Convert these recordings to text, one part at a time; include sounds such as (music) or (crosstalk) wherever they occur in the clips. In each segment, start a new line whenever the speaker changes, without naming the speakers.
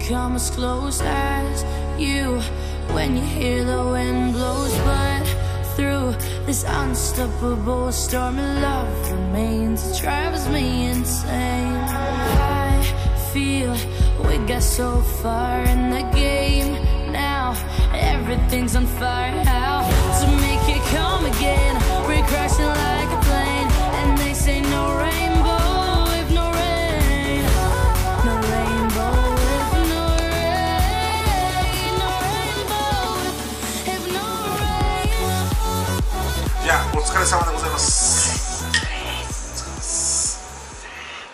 come as close as you when you hear the wind blows. But through this unstoppable storm of love remains, it drives me insane. I feel we got so far in the game now. Everything's on fire. How to make it come again? We're crashing like a plane, and they say no rainbow
疲れ様でございます。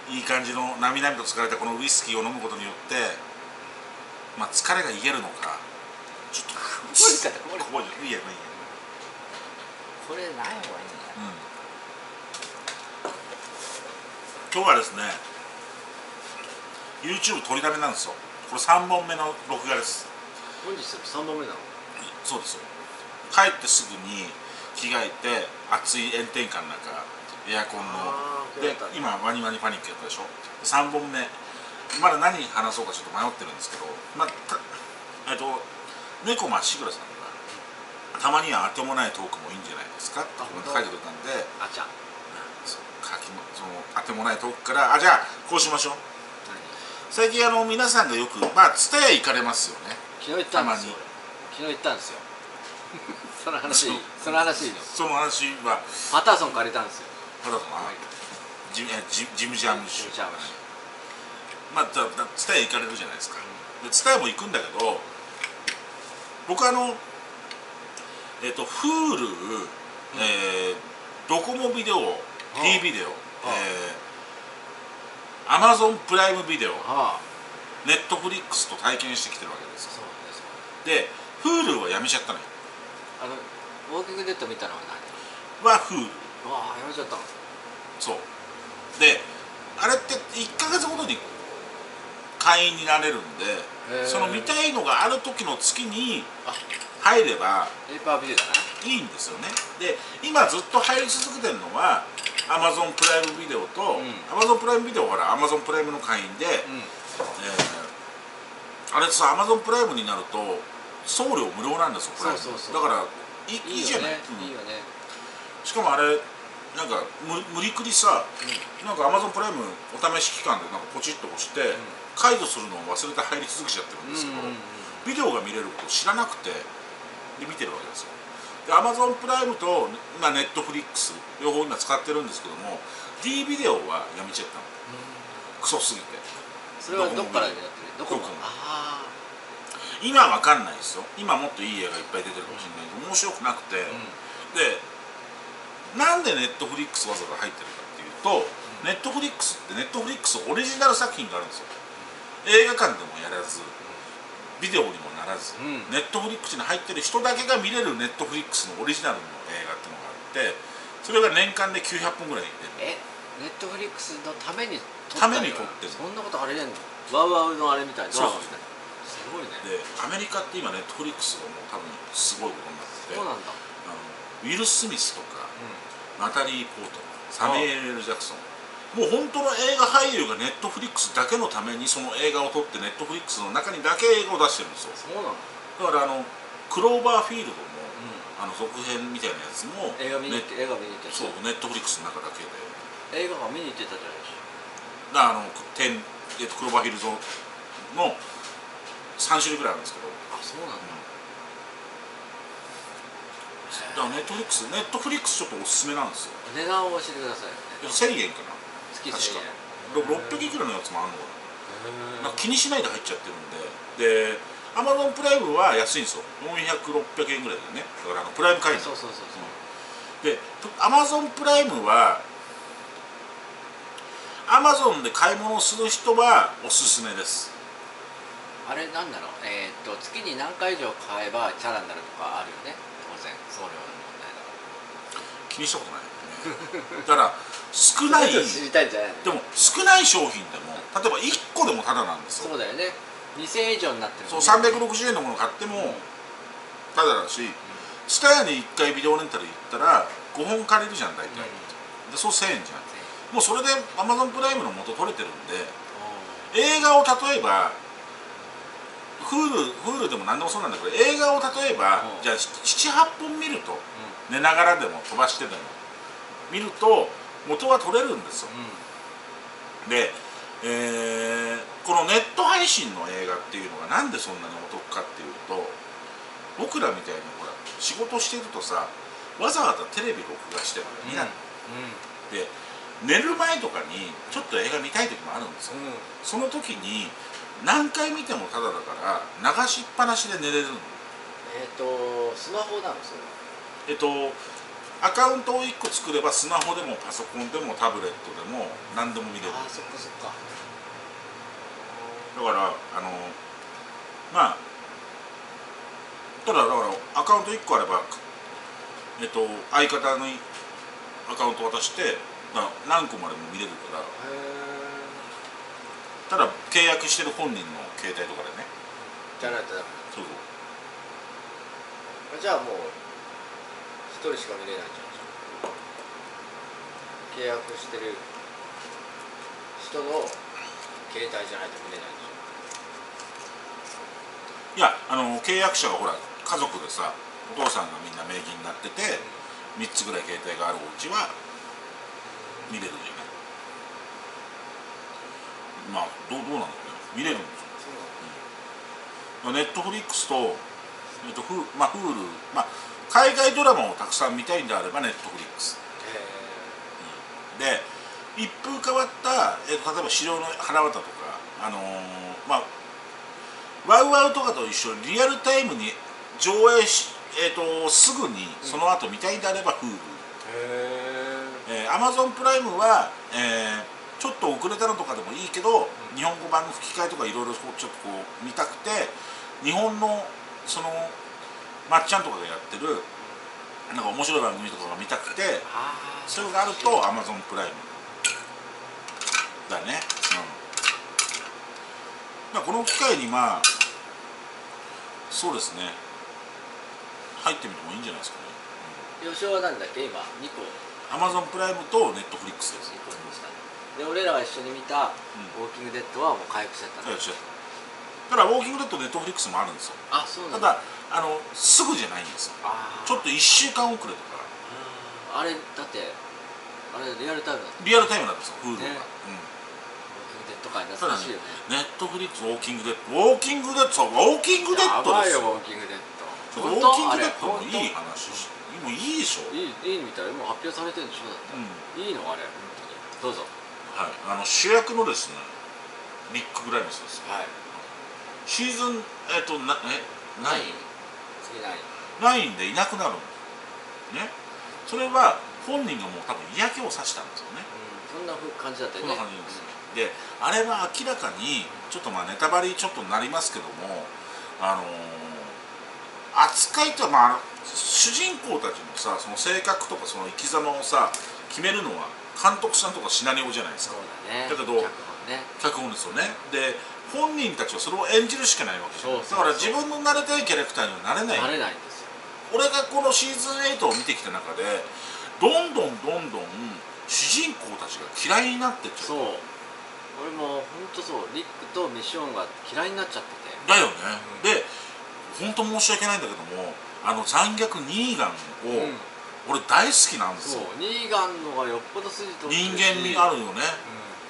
いい感じのなみなみと疲れたこのウイスキーを飲むことによってまあ疲れが癒えるのかちょっと
これかこれ
こぼれいやいいや
これない方がいいんじゃない
今日はですね YouTube 取りだめなんですよこれ3本目の録画です
本日3本目なの
そうですよ帰ってすぐに着替えて暑い炎天下の中エアコンの。で
今
ワニワニパニックやったでしょ？3本目。まだ何話そうかちょっと迷ってるんですけどまあたえっと猫まっしぐらさんがたまにはあてもないトークもいいんじゃないですか？って書いてくれたんで
あちゃ
そう書きまそのあてもないトークからあじゃあこうしましょう。最近あの皆さんがよくまあ蔦屋行かれますよね。
昨日行ったんですよ
た
昨日行ったんですよ (laughs) その話いい
そ
の話
その話は。
パターソン借りたんですよ。
まだかな、ジえジジムジャムシ
ジムジャムシ
まあツタヤ行かれるじゃないですか。でツタヤも行くんだけど僕あのえっ、と Hulu、えードコモビデオ
あ。
D ビデオ、
あ。
えー、Amazon プライムビデオ
ああ。
Netflix と体験してきてるわけです
そうです
で Hulu はやめちゃったのよ
あのウォーキングデッド見たのは何？
は Hulu
ああやめちゃったの。
そう。であれって1ヶ月ごとに会員になれるんでその見たいのがある時の月に
あ。
入れば
ペーパービデオだな。い
いんですよね。で今ずっと入り続けてるのは Amazon プライムビデオと、
うん。
Amazon プライムビデオはほら Amazon プライムの会員で、
うん。
えーあれさ Amazon プライムになると送料無料なんですよプライム
そうそうそう。
だからいいいじゃない、
いいよね。
しかもあれなんか無無理くりさなんか Amazon プライムお試し期間でなんかポチッと押して、解除するのを忘れて入り続けちゃってるんですけど、
うんうんうん
ビデオが見れることを知らなくてで見てるわけですよ。で Amazon プライムと、まあ、Netflix 両方今使ってるんですけども D ビデオはやめちゃったの。クソすぎて。
それはどっからやってる？どこも
どこも
ああ
今は分かんないですよ。今もっといい映画いっぱい出てるかもしれないけど面白くなくて、でなんで Netflix わざわざ入ってるかっていうと、Netflix って Netflix オリジナル作品があるんですよ。映画館でもやらずビデオにもならず、
うん。
ネットフリックスに入ってる人だけが見れるネットフリックスのオリジナルの映画っていうのがあってそれが年間で900本ぐらい
えネットフリックスのために撮
ために撮ってる
そんなことあれやんの？ WOWOW のあれみたいな。
そう
ごいね
でアメリカって今ネットフリックスがもう多分すごいことになってて
そうなんだ。
あのウィル・スミスとか、ナタリー・ポートマン、サミュエル・ジャクソン。もう本当の映画俳優がネットフリックスだけのためにその映画を撮ってネットフリックスの中にだけ映画を出してるんですよ。
そうなの
だ。からあのクローバーフィールドも、あの続編みたいなやつも
映画見に
ね
行って映画見に行って
そうネットフリックスの中だけで。
映画館見に行ってたじゃないです
だからあのテンえっとクローバーフィールドの3種類ぐらいあるんですけど。
かあそうなんだ。
だからネットフリックスネットフリックスちょっとおすすめなんですよ。
値段を教えてください。
いや1000円かな。
月
確か。
1000円。
600いくらのやつもあるのか
へ
ななんか気にしないで入っちゃってるんで。で Amazon プライムは安いんですよ。400600円ぐらいだよね。だからあのプライム会員。
そうそうそうそう。
で Amazon プライムは Amazon で買い物をする人はおすすめです
あれなんだろう？えーっと月に何回以上買えばチャラになるとかあるよね。当然。送料の問題だか
気にしたことない。(laughs) だから少ないでも少ない商品でも例えば1個でもタダなんですよ。
そうだよね。2000円以上になってる
そう
もんね
360円のもの買ってもタダだしスタヤに1回ビデオレンタル行ったら5本借りるじゃん大体、でそう1000円じゃん。もうそれで Amazon プライムの元取れてるんで映画を例えばフールフールでも何でもそうなんだけど映画を例えば、
うん。
じゃあ78本見ると寝ながらでも飛ばしてでも見ると元は取れるんですよ。
うん。
で、えーこのネット配信の映画っていうのがなんでそんなにお得かっていうと僕らみたいにほら仕事してるとさわざわざテレビ録画してまで見ない、で寝る前とかにちょっと映画見たい時もあるんですよ、
うん。
その時に何回見てもタダだから流しっぱなしで寝れるの。
えっ、とスマホなのそれは。
えっとアカウントを1個作ればスマホでもパソコンでもタブレットでも何でも見れる。
ああそっかそっか。
だからあのまあただだからアカウント1個あればえっと相方のアカウント渡して、まあ、何個までも見れるから。
へ
ただ契約してる本人の携帯とかでね。
えじゃないとダメ
そうそう。
じゃあもう一人しか見れないじゃん。契約してる人の携帯じゃないと見れないでし
いやあの契約者がほら家族でさお父さんがみんな名義になってて3つぐらい携帯があるお家は見れるじゃないまあどうどうなんだろうね。見れるんですよネットフリックスと,、えっとフまあ、フール、まあ、海外ドラマをたくさん見たいんであればネットフリックス。
へ
で一風変わった、えっと例えば「城の花形」とかあのーまあワウワウとかと一緒にリアルタイムに上映し、えっとすぐにその後見たいんであれば Hulu、
えへ
えー、Amazon プライムは、えーちょっと遅れたのとかでもいいけど、日本語版の吹き替えとかいろいろちょっとこう見たくて日本のそのまっちゃんとかがやってるなんか面白い番組とかが見たくてそれがあると Amazon プライムだね。うん、まあ、この機会にまあそうですね。入ってみてもいいんじゃないですかね。
吉尾はなんだっけ？今2個
Amazon プライムと Netflix です。
2個にしたで俺らが一緒に見た「ウォーキングデッド」はもう回復しちゃった。の
はい違うただウォーキングデッドネットフリックスもあるんですよ。
あそうなんだ。
ただあのすぐじゃないんですよ。ちょっと1週間遅れとか
あれだってあれリアルタイムだった。
リアルタイムなんですよ Hulu が、
ね。
うん。
ウォーキングデッド界懐かしいよね。
ネットフリックスウォーキングデッドウォーキングデッドウォーキングデッドですよ。
やばいよウォーキングデッ
ちょっとウォ
ド
ーキングデッドもいい話しもういいでしょ。
いいいいみたい。もう発表されてるんでしょだって、
うん。
いいの？あれ本当に。どうぞ
はい。あの主役のですねリック・グライムスですよ
はい。
シーズンえっとなえナイン
次何
ナインでいなくなるんです。ね。それは本人がもう多分嫌気をさしたんですよね。
うん。そんなふ感じだったよね。
こんな感じですであれは明らかにちょっとまあネタバレちょっとなりますけどもあのー扱いとはまあ主人公たちのさその性格とかその生き様をさ決めるのは監督さんとかシナリオじゃないです
そ
か
ね。
だけど
脚本ね。
脚本ですよね。で本人たちはそれを演じるしかないわけじゃん
そうそうそう。
だから自分のなれたいキャラクターにはなれない。
慣れないんですよ。
俺がこのシーズン8を見てきた中でどんどんどんどん主人公たちが嫌いになってっちゃ
そう。う俺も本当そう。リックとミションが嫌いになっちゃってて。
だよね、で本当申し訳ないんだけどもあの残虐ニーガンを、
うん
俺大好きなんですよ。
ニーガンのがよっぽど筋通
人間味あるよね。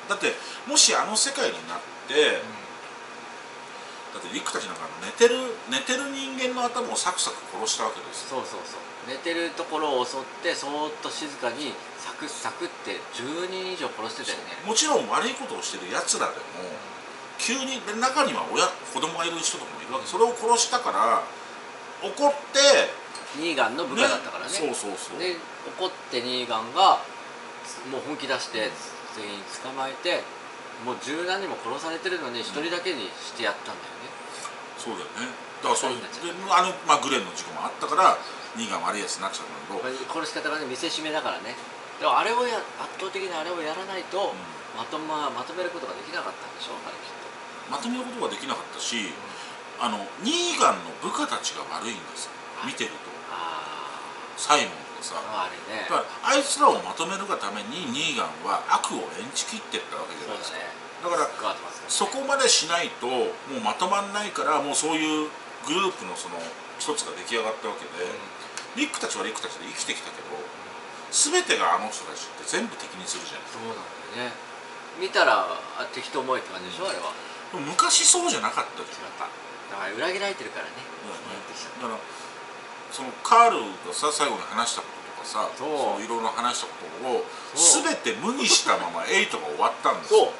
う
だってもしあの世界になって、だってリックたちなんか寝てる寝てる人間の頭をサクサク殺したわけですよ。
そうそうそう。寝てるところを襲ってそーっと静かにサクサクって10人以上殺してたよね。
もちろん悪いことをしてるやつらでも急にで中には親子供がいる人とかもいるわけ。それを殺したから怒って
ニーガンの部下だったからね。
そうそうそう。
で怒ってニーガンがもう本気出して全員捕まえてもう十何人も殺されてるのに一人だけにしてやったんだよね、
そうだよね。だからそれであの、まあ、グレンの事故もあったからニーガン悪いやつになっちゃったんだけど、
殺し方がね見せしめだからね。でもあれをや圧倒的にあれをやらないと、
うん。
まとままとめることができなかったんでしょうあれきっと。
まとめることができなかったし、あのニーガンの部下たちが悪いんですよ。見てるサイモンとかさ
ああれね。
だからあいつらをまとめるがためにニーガンは悪を演じきってったわけじゃないですか。
だ
だからそこまでしないともうまとまんないからもうそういうグループのその一つが出来上がったわけで、リックたちはリックたちで生きてきたけど全てがあの人たちって全部敵にするじゃない
そうなんだよね。見たらあ敵と思えって感じでしょ、あれは。
昔そうじゃなかったじゃん。
だから裏切られてるからね。
だからそのカールがさ最後に話したこととかさ
そう。
のいろいろ話したことを全て無にしたままエイトが終わったんですよ。
そう。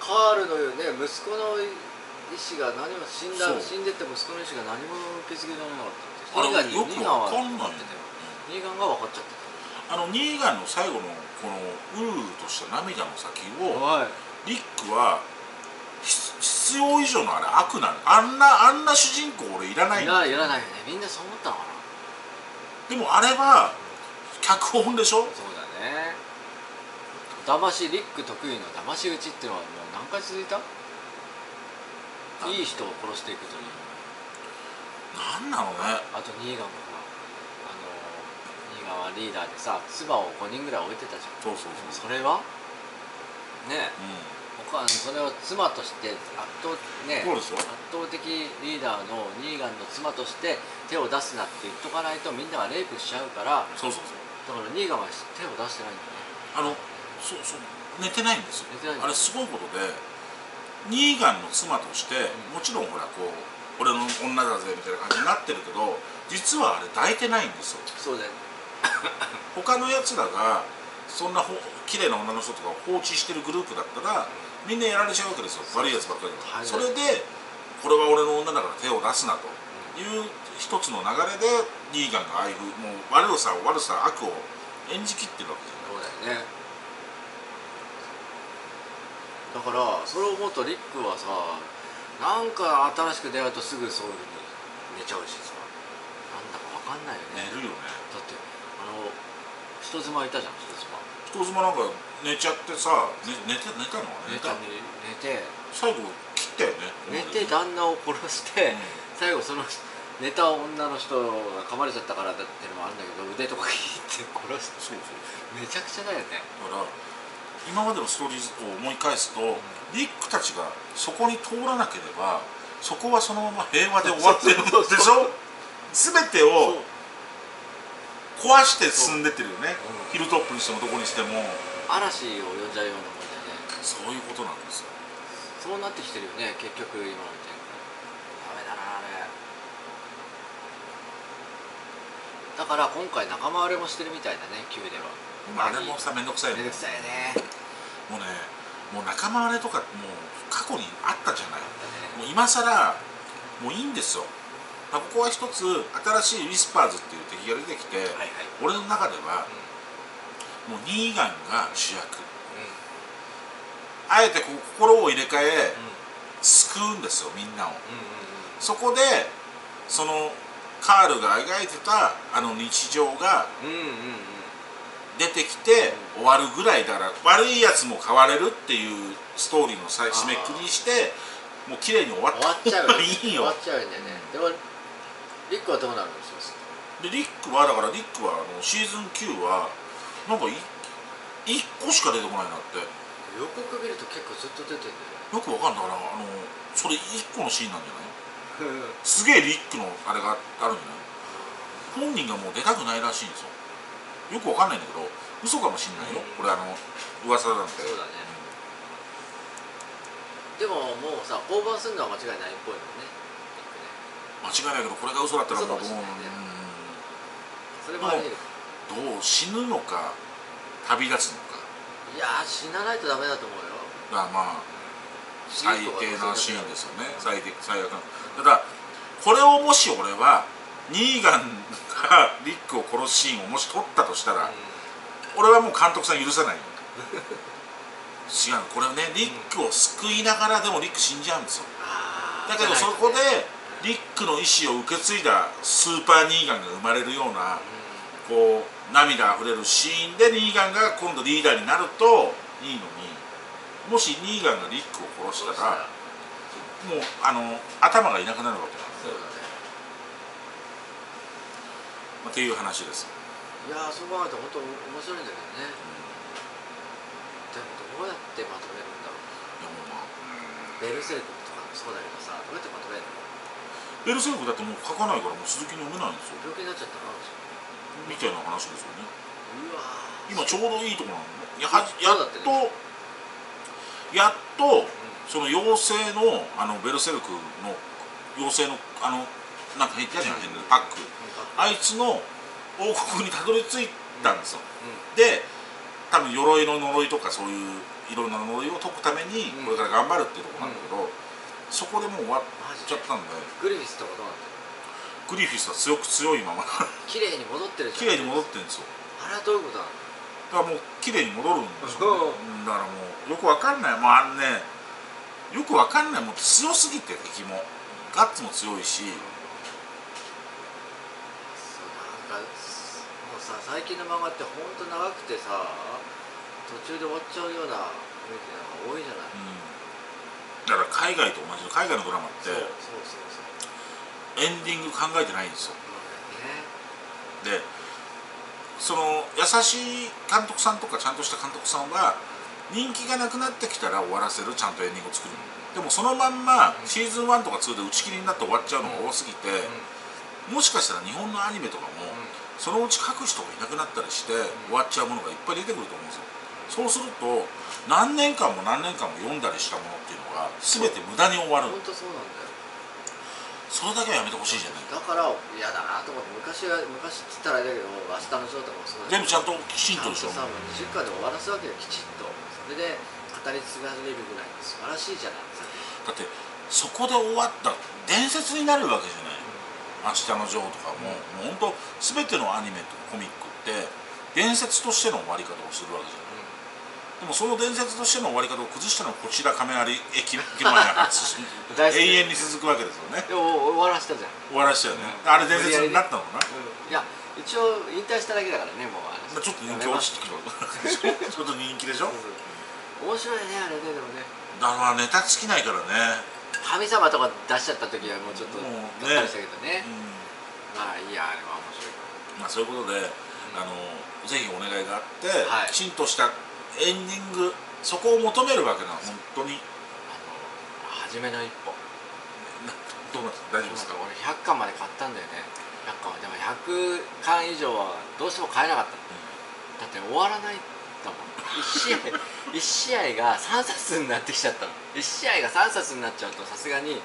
カールのね息子の意思が何も死んだ死んでって息子の意思が何も受け継げられなかった
あれ
ってニーガンに
よく
ニーガンは
わかんない
ニーガンが分かっちゃって
あのニーガンの最後のこのうるうるとした涙の先
た
を
はい。
リックは必必要以上のあれ悪なの。あんなあんな主人公俺いらない
い
の
やいらないよね。みんなそう思ったのかな
でもあれは脚本でしょ？
そうだね。騙しリック得意の騙し討ちっていうのはもう何回続いた？いい人を殺していくという
なんなのね。
あとニーガンもほらあのニーガンはリーダーでさ唾を5人ぐらい置いてたじゃん。
そうそうそう。
それは？ね
う
他それを妻として圧倒ね圧倒的リーダーのニーガンの妻として手を出すなって言っとかないとみんながレイプしちゃうから
んそうそうそう。
だからニーガンは手を出してないんだね。
あのそうそう。寝てないんですよ。
寝てない
あれすごいことでニーガンの妻として、もちろんほらこう俺の女だぜみたいな感じになってるけど実はあれ抱いてないんですよ。
そうだよ。
他のやつらがそんなほ綺麗な女の人とかを放置してるグループだったらみんなやられちゃうわけですよ。悪いやつばっかり
はい。
それでこれは俺の女だから手を出すなと。いう一つの流れでニーガンがああいうもう悪さを悪さ悪を演じきってるわけじゃない。
そうだよね。だからそれを思うとリックはさなんか新しく出会うとすぐそういうふうに寝ちゃうしさ。なんだかわかんないよね。
寝るよね。
だってあの人妻いたじゃん人妻。
人妻なんか寝ちゃってさ、ね、寝て寝たの？は寝た
寝て。
最後切ったよね？
寝て旦那を殺して、
うん。
最後その寝た女の人が噛まれちゃったからだっていうのもあるんだけど腕とか切って殺して。
そうそう。
めちゃくちゃだよね。
だから今までのストーリーズを思い返すと、リックたちがそこに通らなければそこはそのまま平和で終わってるでしょ？全てを壊して進んでってるよね、
うん。
ヒルトップにしてもどこにしても
嵐を呼んじゃうようなもんだよね。
そういうことなんですよ。
そうなってきてるよね結局今の展開。ダメだなあれ。だから今回仲間割れもしてるみたいだね Q では。
まああれもさめんどくさいよね。
めんどくさいよね。
もうねもう仲間割れとかもう過去にあったじゃない。
だね。
もう今更もういいんですよ。まあここは一つ新しいウィスパーズっていう敵が出てきて、
はいはい。
俺の中ではもうニーガンが主役。あえて心を入れ替え救うんですよみんなを。そこでそのカールが描いてたあの日常が出てきて終わるぐらいだから悪いやつも変われるっていうストーリーのさ締めくくりにしてもう綺麗に終わっ
終わっちゃうよ (laughs)
いいよ。
終わっちゃうんだよねでもリックはどうなるのそうする
でリックはだからリックはあのシーズン9はなんかい1個しか出てこないなって。
と予告見ると結構ずっと出てんだよ
よくわかんないだからあのそれ1個のシーンなんじゃない？
ね
すげえリックのあれがあるんじゃない？本人がもう出たくないらしいんですよ。よくわかんないんだけど嘘かもしんないよ、
うん。
これあの噂なんて。
そうだね。でももうさ降板するのは間違いないっぽいもんね。
間違いないけどこれが嘘だったらもう
それもあり得る
どう死ぬのか旅立つのか。
いやー死なないとダメだと思うよ。
がまあ最低なシーンですよね。最低最悪な。ただこれをもし俺はニーガンがリックを殺すシーンをもし撮ったとしたら、俺はもう監督さん許さない。よ違うこれねリックを救いながらでもリック死んじゃうんですよ。だけどそこでリックの意思を受け継いだスーパーニーガンが生まれるようなこう涙あふれるシーンでニーガンが今度リーダーになるといいのにもしニーガンがリックを殺したらもうあの頭がいなくなるわけなんで
ね。
まあっていう話です。
いやーそう考えたら本当面白いんだけどね。でもどうやってまとめるんだろう。
いやもうまあ。
ベルセルクとかもそうだけどさどうやってまとめるの？
ベルセルクだってもう書かないからもう続きに読めないんですよ。
病気になっちゃったの？
みたいな話ですよね。今ちょうどいいところなのやはやっとやっとその妖精のあのベルセルクの妖精のあのなんか変じゃなパック。あいつの王国にたどり着いたんですよ。で多分鎧の呪いとかそういういろんな呪いを解くために
うん。
これから頑張るっていうところなんだけど、そこでもう終わっちゃったんで。
グリフィスとかどうなってる
グリフィスは強く強いまま。
綺麗に戻ってるじゃん。
綺麗に戻ってるんですよ。
あれはどういうこと？なの
だからもう綺麗に戻るんでしょ。う、
う
ね、だからもうよくわかんない。もうあのねよくわかんない。もう強すぎて敵も。ガッツも強いし。
そうなんかもうさ最近の漫画ってほんと長くてさ途中で終わっちゃうような雰囲気が多いじゃない？
うん。だから海外と同じ。の海外のドラマって。
そうそうそう
エンディング考えてないんですよ。でその優しい監督さんとかちゃんとした監督さんは人気がなくなってきたら終わらせるちゃんとエンディングを作るでもそのまんまシーズン1とか2で打ち切りになって終わっちゃうのが多すぎて、もしかしたら日本のアニメとかも、そのうち書く人がいなくなったりして終わっちゃうものがいっぱい出てくると思うんですよ。そうすると何年間も何年間も読んだりしたものっていうのが全て無駄に終わる。
ほんとそうなんだよ
それだけはやめてほしいじゃない。
だから嫌だなと思って昔は昔っつったらあれだけど明日のショーとかもそう
全部ちゃんときちんとでしょ。
ちゃんとさもう20巻で終わらすわけよきちっと。それで語り継がれるぐらい素晴らしいじゃない
だってそこで終わった伝説になるわけじゃない。明日のジョーとかも、もう本当全てのアニメとコミックって伝説としての終わり方をするわけじゃない。でもその伝説としての終わり方を崩したのはこちら亀有駅駅前が (laughs)
大好き
永遠に続くわけですよね。
でも終わらせたじゃん、
終わらしたよね、あれ伝説になったのかな、
いや一応引退しただけだからねもう。あ
まあちょっと人気落ちてくるちょっと人気でしょ？
面白いねあれねでもね。
だからネタ尽きないからね、
神様とか出しちゃった時はもうちょっとがっかりしたけどね。
うん。
まあいいやあれは面白い。
まあ、そういうことで、あのぜひお願いがあって、
はい。
きちんとしたエンディングそこを求めるわけなの本当に
初めの一歩。
などうなって大丈夫ですか？
俺100巻まで買ったんだよね。100巻はで。も100巻以上はどうしても買えなかった。だって終わらないんだもん1試合一試合が3冊になってきちゃったの。1試合が3冊になっちゃうとさすがに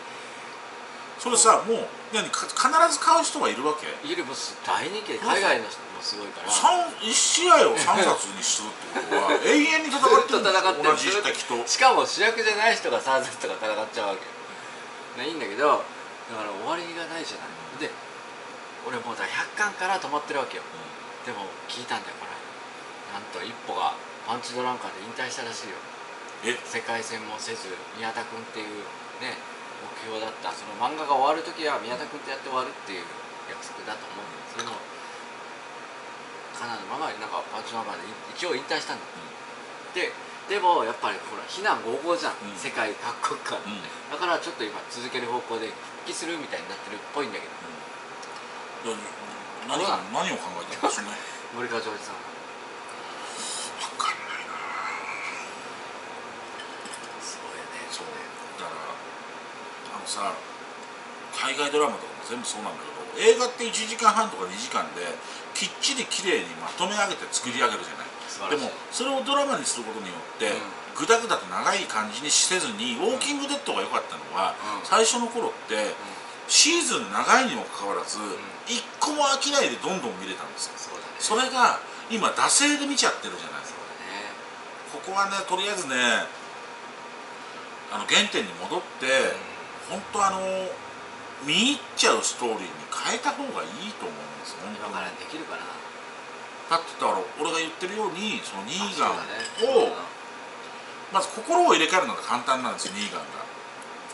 それさもう何か必ず買う人がいるわけ？
イルボス大人気で海外の人もすごいから。
三一試合を3冊にするってことは (laughs) 永遠に戦ってるん
ずっと戦ってる。
同じ敵と。
しかも主役じゃない人が3冊とか戦っちゃうわけ。ねいいんだけどだから終わりがないじゃないで俺もうだから100巻から止まってるわけよ。でも聞いたんだよこれなんと一歩がパンチドランカーで引退したらしいよ。
え？
世界戦もせず宮田君っていうね目標だった。その漫画が終わる時は宮田君とやって終わるっていう約束だと思うんだそれもカナダのままなんかパンチドランカーで一応引退したん。だ、ででもやっぱりほら非難合々じゃん、
うん。
世界各国から、
うん。
だからちょっと今続ける方向で復帰するみたいになってるっぽいんだけど。
何何を考えてるんですか？ね (laughs)
森川ジョージさんは
分かんないな
すごいよね
そうだからあのさ海外ドラマとかも全部そうなんだけど映画って1時間半とか2時間できっちり綺麗にまとめ上げて作り上げるじゃない。でもそれをドラマにすることによって、
うん。
グダグダと長い感じにせずに、ウォーキングデッドが良かったのは、
うん。
最初の頃って、シーズン長いにもかかわらず、一個も飽きないでどんどん見れたんですよ。
そ
れが今惰性で見ちゃってるじゃない。ですかここはねとりあえずねあの原点に戻って、本当あの見入っちゃうストーリーに変えた方がいいと思います本当に
今からできるかな。
だってだから俺が言ってるようにそのニーガン
あそうだね。
をまず心を入れ替えるのが簡単なんですよニーガンが。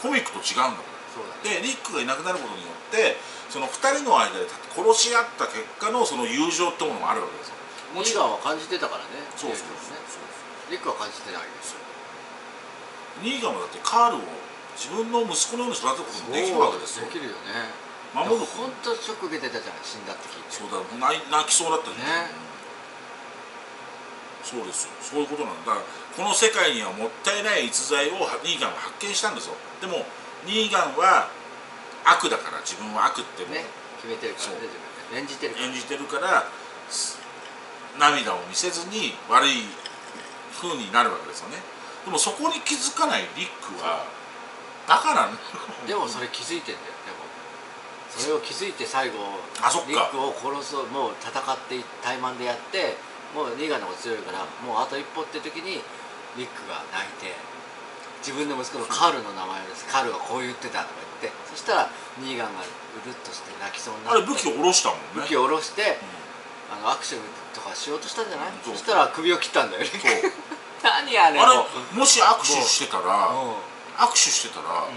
コミックと違うんだから。
ね。
でリックがいなくなることによってその2人の間で殺し合った結果のその友情ってものもあるわけですよ。
モチガンは感じてたからね。
そうそう
ね
そう。
リックは感じてないですよ。
ニーガンはだってカールを自分の息子のように育てることもできるわけですよ。
できるよね。
守る
本当ショック受けてたじゃん死んだって聞いて
そうだ泣い泣きそうだったじゃん
ね。
そうですよ。そういうことなんだ。この世界にはもったいない逸材をニーガンは発見したんですよ。でもニーガンは悪だから自分は悪って
ね。決めてるからね
そう。
自分で。演じてるから。
演じてるからす涙を見せずに悪い風になるわけですよね。でもそこに気づかないリックはだから
でもそれ気づいてんだよでも。それを気づいて最後
あそっか。
リックを殺すもう戦って怠慢でやってもうニーガンの方が強いからもうあと一歩って時にリックが泣いて自分の息子のカールの名前です。カールがこう言ってたとか言ってそしたらニーガンがうるっとして泣きそうになって
あれ武器を下ろしたもんね。
武器を下ろして
う
あのアクションとかしようとしたんじゃない？
そう。
そしたら首を切ったんだよ (laughs) 何あれ？
あ
も
れもし握手してたら
う
握手してたら
ん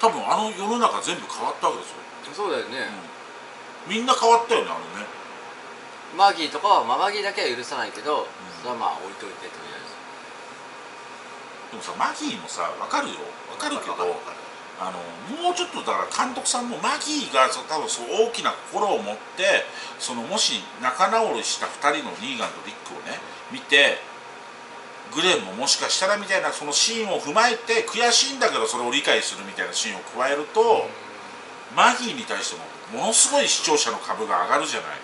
多分あの世の中全部変わったわけですよ、
うんそうだよね、
みんな変わったよねあのね。
マギーとかは、まあ、マギーだけは許さないけど、それはまあ置いといてとりあえず。
でもさマギーもさ分かるよ。分かるけどあのもうちょっとだから監督さんもマギーが多分そう大きな心を持ってそのもし仲直りした2人のニーガンとリックをね見てグレンももしかしたらみたいなそのシーンを踏まえて悔しいんだけどそれを理解するみたいなシーンを加えると、マギーに対してもものすごい視聴者の株が上がるじゃない。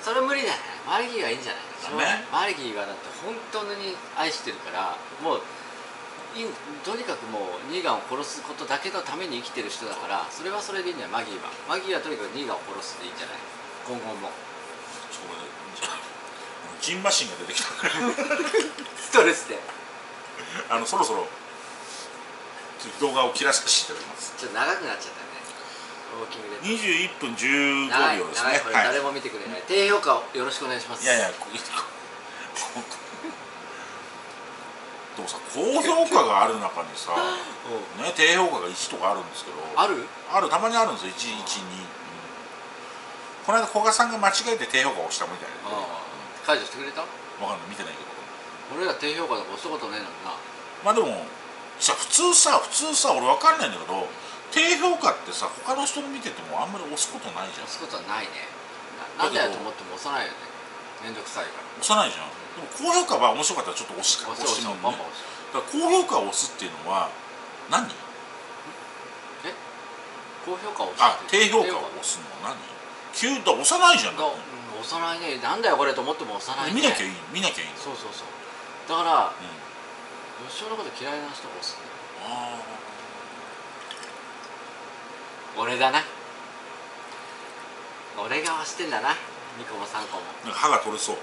それ無理だね。マリギーはいいんじゃない？
ダメ。
マリギーはだって本当に愛してるからもういとにかくもうニーガンを殺すことだけのために生きてる人だからそれはそれでいいんじゃないマギーは。マギーはとにかくニーガンを殺すでいいんじゃない？今後も
ジンマシンが出てきた。(laughs)
ストレスで。
あのそろそろ動画を切らさせていただきます。
ちょっと長くなっちゃったね。ウォーキングで。
21分15
長い
秒ですね。
これ
はい。
誰も見てくれない、低評価をよろしくお願いします。
いやいやでもさ高評価がある中にさ、
うん。
ね、低評価が1とかあるんですけど。
ある？
ある。たまにあるんですよ。112、この間古賀さんが間違えて低評価を押したみたいな
ああ解除してくれた？
わかんない。見てないけど。
俺ら低評価とか押したことねえのにな
まあでもさ普通さ普通さ俺わかんないんだけど低評価ってさ他の人の見ててもあんまり押すことないじゃん。
押すことはないね。ななんだよと思っても押さないよね。めんどくさいから。
押さないじゃん。でも高評価は面白かったらちょっと押し押し
押すバンバン押す。
だから高評価を押すっていうのは何？
え？高評価を押す
あ低評価を押すのは何？急だ押さないじゃんだ
だ
って
うん押さないね。なんだよこれと思っても押さないね。
見なきゃいい見なきゃいい
そうそうそう。だから
うん。
吉尾のこと嫌いな人が押すんだよ
あ
俺だな。俺が押してんだな。2個も3個も。
歯が取れそう。(laughs)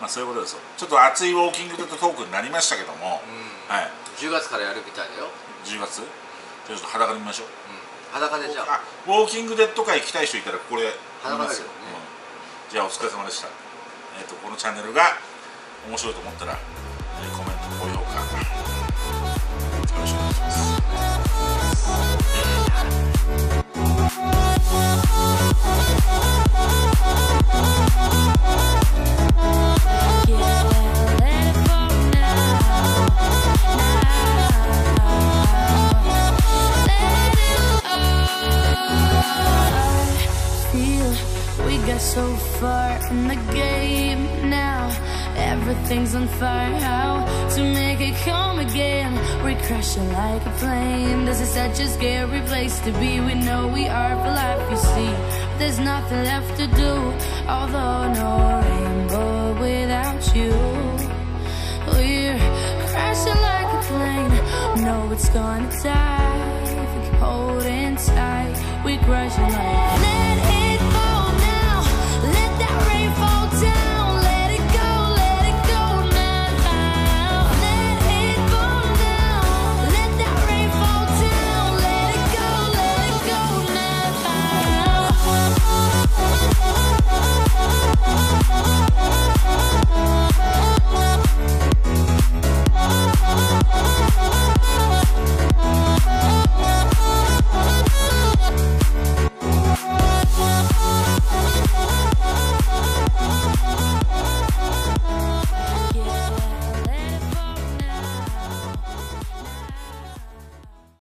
まあそういうことですよ。ちょっと熱いウォーキングデッドトークになりましたけども、
うん。
はい。
10月からやるみたいだよ、
10月？じゃあちょっと裸で見ましょう。
うん、裸でじゃあ。
あウォーキングデッド会行きたい人いたらこれ。見ますよ、
ね。
うん。じゃあお疲れ様でした、えー、とこのチャンネルが面白いと思ったら、
nothing left to do. Although no rainbow without you. We're crashing like a plane. No, it's gonna die. If we keep holding tight, we're crashing